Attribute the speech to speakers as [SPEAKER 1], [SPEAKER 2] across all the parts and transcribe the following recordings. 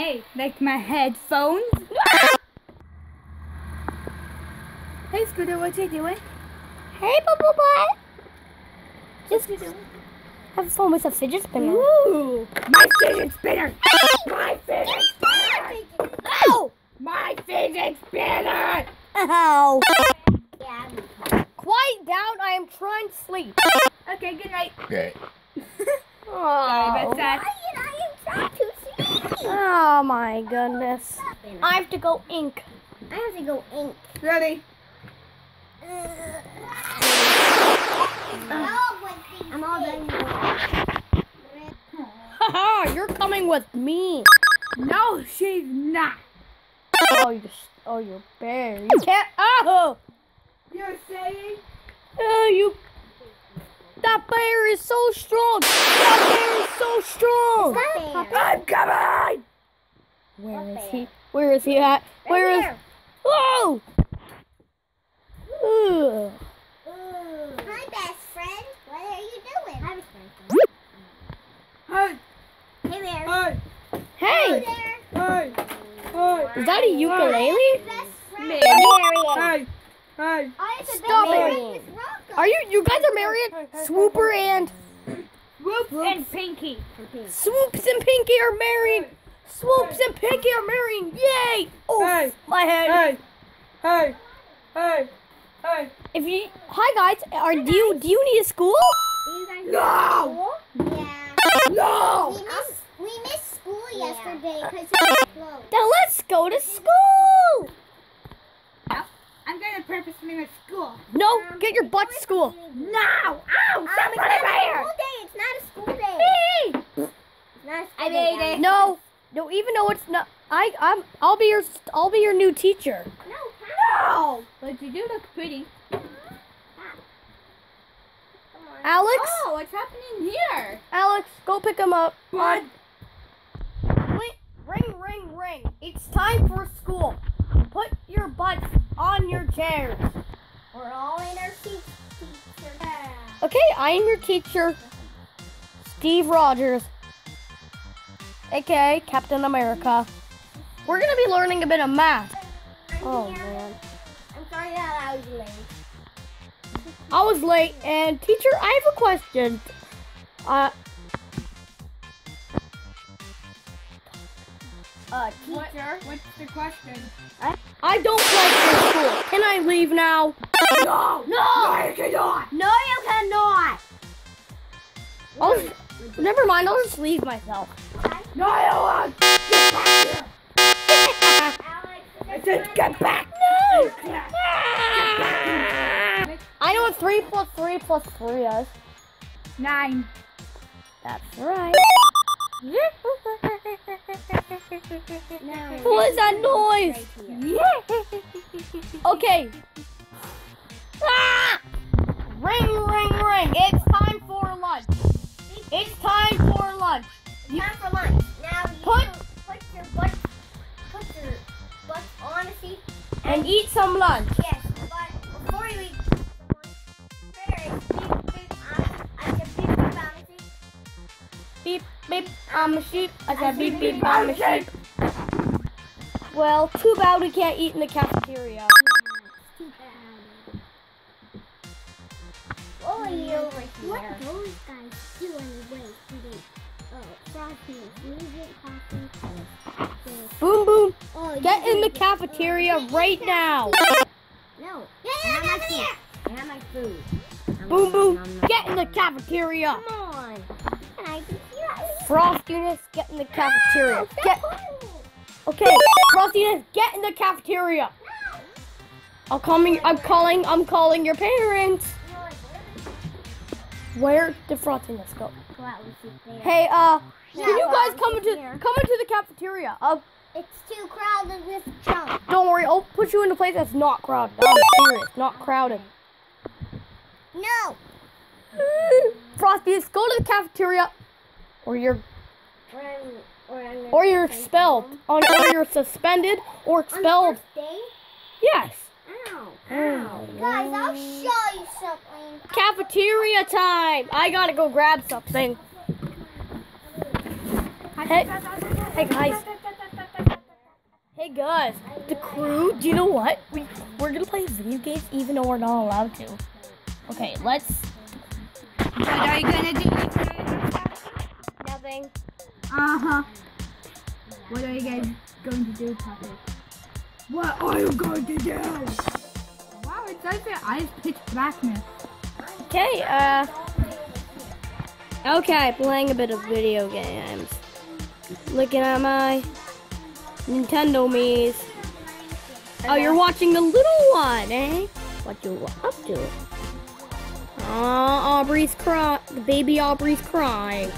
[SPEAKER 1] Hey, like my headphones? hey, Scooter, what you doing?
[SPEAKER 2] Hey, Bubble Butt. Just
[SPEAKER 1] What you doing?
[SPEAKER 2] have fun with a fidget spinner.
[SPEAKER 1] Ooh, my fidget spinner! my fidget spinner!
[SPEAKER 2] Ow!
[SPEAKER 1] My fidget spinner!
[SPEAKER 2] Ow! Quiet down. I am trying to sleep.
[SPEAKER 1] Okay, good night.
[SPEAKER 3] Okay.
[SPEAKER 1] Sorry about
[SPEAKER 2] Oh.
[SPEAKER 1] That.
[SPEAKER 2] oh my goodness. I have to go ink.
[SPEAKER 4] I have to go ink.
[SPEAKER 1] Ready?
[SPEAKER 4] I'm all done.
[SPEAKER 2] Haha, you're coming with me.
[SPEAKER 1] No, she's not.
[SPEAKER 2] Oh, you're, s- oh, you're bear. You can't. Oh,
[SPEAKER 1] You're saying?
[SPEAKER 2] oh, you. That bear is so strong. That bear is so strong.
[SPEAKER 1] I'm coming!
[SPEAKER 2] Where is he? Where is he at? Where is? Oh. Ugh.
[SPEAKER 4] Hi, best friend. What are you doing? Hi,
[SPEAKER 1] Hey.
[SPEAKER 4] Hey there.
[SPEAKER 1] hey,
[SPEAKER 2] Hey,
[SPEAKER 1] hey, hey,
[SPEAKER 2] is that a ukulele?
[SPEAKER 4] Best friend.
[SPEAKER 1] hey, hey.
[SPEAKER 4] I have to
[SPEAKER 2] Stop it.
[SPEAKER 4] Friend with Rocco.
[SPEAKER 2] Are you? You guys are married? Swooper and
[SPEAKER 1] Whoops and Pinky.
[SPEAKER 2] Swoops and Pinky are married. Swoops and Pinky are marrying. Yay! Oh,
[SPEAKER 1] Hey,
[SPEAKER 2] my head.
[SPEAKER 1] hey, hey, hey, hey.
[SPEAKER 2] If you, hi guys, are do you do you need a school?
[SPEAKER 4] Do you guys
[SPEAKER 1] No!
[SPEAKER 4] school? Yeah.
[SPEAKER 1] No!
[SPEAKER 4] We missed, we missed school yesterday because it was closed.
[SPEAKER 2] Then let's go to school.
[SPEAKER 1] I'm going to purposely miss school.
[SPEAKER 2] No, get your butt to school.
[SPEAKER 1] No! Ow!
[SPEAKER 4] Um, it's
[SPEAKER 1] Somebody
[SPEAKER 4] not a
[SPEAKER 1] right
[SPEAKER 4] school day. It's not a school day.
[SPEAKER 2] Hey.
[SPEAKER 4] It's not a school
[SPEAKER 1] I
[SPEAKER 4] day,
[SPEAKER 1] made it.
[SPEAKER 2] No, no, even though it's not, I I'm I'll be your I'll be your new teacher.
[SPEAKER 4] No.
[SPEAKER 1] No! But you do look pretty.
[SPEAKER 2] Alex,
[SPEAKER 1] Oh, what's happening here?
[SPEAKER 2] Alex, go pick him up.
[SPEAKER 1] What?
[SPEAKER 2] Wait, ring, ring, ring. It's time for school. Put your butts on your chairs.
[SPEAKER 4] We're all in our seats. teacher.
[SPEAKER 2] Okay, I am your teacher, Steve Rogers, aka Captain America. We're gonna be learning a bit of math.
[SPEAKER 4] I'm
[SPEAKER 2] Oh
[SPEAKER 4] here.
[SPEAKER 2] man.
[SPEAKER 4] I'm sorry that I was late.
[SPEAKER 2] I was late, and teacher, I have a question. Uh,
[SPEAKER 4] Uh,
[SPEAKER 1] What, what's the question?
[SPEAKER 2] I don't like this school. Can I leave now?
[SPEAKER 1] No! No! No, you cannot!
[SPEAKER 4] No, you cannot.
[SPEAKER 2] I'll, never mind. I'll just leave myself.
[SPEAKER 1] No, I don't! Get back here!
[SPEAKER 4] Alex,
[SPEAKER 1] I said get back!
[SPEAKER 2] No.
[SPEAKER 1] No!
[SPEAKER 2] I know what three plus three plus three is.
[SPEAKER 1] Nine.
[SPEAKER 2] That's right. What is that noise? Okay. Ah! Ring, ring, ring. It's time for lunch. It's time for lunch.
[SPEAKER 4] Time for lunch. Now you
[SPEAKER 2] Put-
[SPEAKER 4] put your butt, put your butt on a seat.
[SPEAKER 2] And eat some lunch.
[SPEAKER 4] Beep,
[SPEAKER 2] I'm a sheep. I said beep, beep, I'm a sheep. Well, too bad we can't eat in the cafeteria.
[SPEAKER 4] Oh, you over here. What those guys do anyway? Uh, frosties, music, coffee.
[SPEAKER 2] Boom, boom.
[SPEAKER 4] Oh,
[SPEAKER 2] Get in the cafeteria right now.
[SPEAKER 4] No. Yeah, yeah, yeah, yeah. I have my food.
[SPEAKER 2] Boom, boom. Get in the cafeteria.
[SPEAKER 4] Come on. I can
[SPEAKER 2] Frostiness, get in the cafeteria. Get. Okay, Frostiness, get in the cafeteria. I'm calling. I'm calling. I'm calling your parents. Where did Frostiness go?
[SPEAKER 4] Go out and sit there.
[SPEAKER 2] Hey, uh, can you guys come into
[SPEAKER 4] here.
[SPEAKER 2] come into the cafeteria? Uh,
[SPEAKER 4] It's too crowded with junk.
[SPEAKER 2] don't worry. I'll put you in a place that's not crowded. I'm serious, not crowded.
[SPEAKER 4] No.
[SPEAKER 2] Frostiness, go to the cafeteria, or you're
[SPEAKER 4] Or, I'm, or,
[SPEAKER 2] you're expelled, or, or oh, you're suspended or
[SPEAKER 4] On
[SPEAKER 2] expelled.
[SPEAKER 4] first day?
[SPEAKER 2] Yes.
[SPEAKER 4] Ow. Hmm.
[SPEAKER 2] Ow.
[SPEAKER 4] Guys, I'll show you something.
[SPEAKER 2] Cafeteria time! I gotta go grab something. Hey, hey guys, Hey guys, the crew, do you know what? We, we're gonna play video games even though we're not allowed to. Okay, let's.
[SPEAKER 1] What are you gonna do?
[SPEAKER 2] Nothing.
[SPEAKER 1] Uh huh. What are you guys going to do, Puppet? What are you going to do? Wow, it does say eyes pitch blackness.
[SPEAKER 2] Okay, uh. Okay, playing a bit of video games. Looking at my Nintendo Mii's. Oh, you're watching the little one, eh? What you up to? Aw, Aubrey's crying. The baby Aubrey's crying.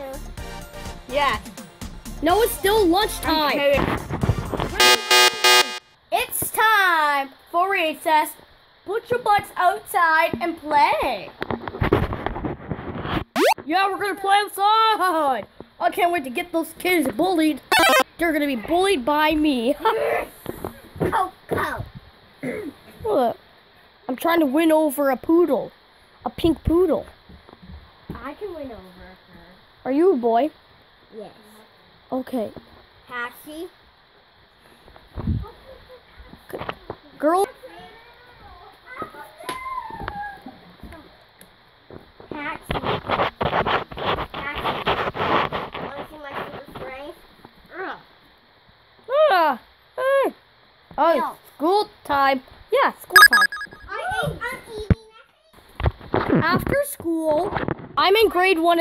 [SPEAKER 4] Teacher?
[SPEAKER 2] Yeah. No, it's still lunchtime. It's time for recess. Put your butts outside and play. Yeah, we're gonna play outside. I can't wait to get those kids bullied. They're gonna be bullied by me.
[SPEAKER 4] Coco.
[SPEAKER 2] Look, I'm trying to win over a poodle, a pink poodle.
[SPEAKER 4] I can win over.
[SPEAKER 2] Are you a boy?
[SPEAKER 4] Yes.
[SPEAKER 2] Okay,
[SPEAKER 4] Taxi.
[SPEAKER 2] girl.
[SPEAKER 4] Taxi. Taxi. Want to see my super strength? Ugh.
[SPEAKER 2] Ah. Oh,
[SPEAKER 4] No.
[SPEAKER 2] school time. Yeah, school time.
[SPEAKER 4] I ate, I'm eating.
[SPEAKER 2] After school, I'm in grade one.